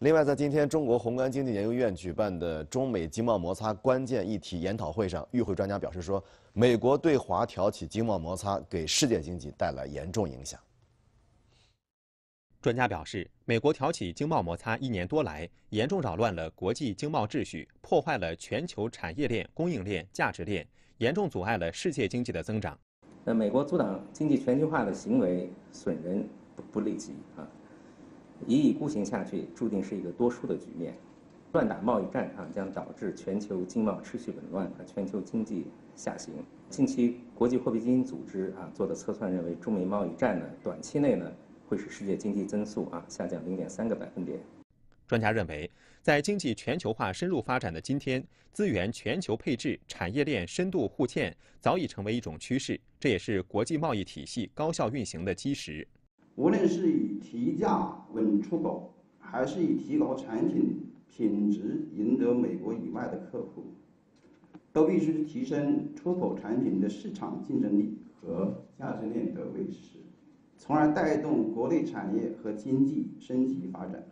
另外，在今天中国宏观经济研究院举办的中美经贸摩擦关键议题研讨会上，与会专家表示说，美国对华挑起经贸摩擦，给世界经济带来严重影响。专家表示，美国挑起经贸摩擦一年多来，严重扰乱了国际经贸秩序，破坏了全球产业链、供应链、价值链，严重阻碍了世界经济的增长。那美国阻挡经济全球化的行为损人不不利己啊。一意孤行下去，注定是一个多输的局面。乱打贸易战啊，将导致全球经贸持续紊乱和全球经济下行。近期，国际货币基金组织啊做的测算认为，中美贸易战呢，短期内呢会使世界经济增速啊下降零点三个百分点。专家认为，在经济全球化深入发展的今天，资源全球配置、产业链深度互嵌早已成为一种趋势，这也是国际贸易体系高效运行的基石。无论是以提价稳出口，还是以提高产品品质赢得美国以外的客户，都必须提升出口产品的市场竞争力和价值链的维持，从而带动国内产业和经济升级发展。